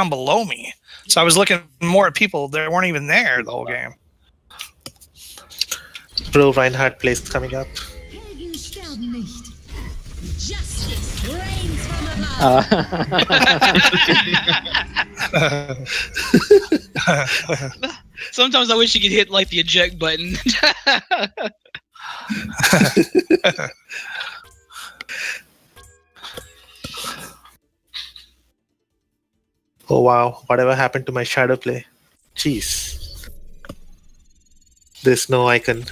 down below me. So I was looking more at people that weren't even there the whole game. Bro, Reinhardt plays coming up. Helden sterben nicht. Justice rains from above. Uh, Sometimes I wish you could hit like the eject button. Oh wow, whatever happened to my ShadowPlay? Jeez. There's no icon.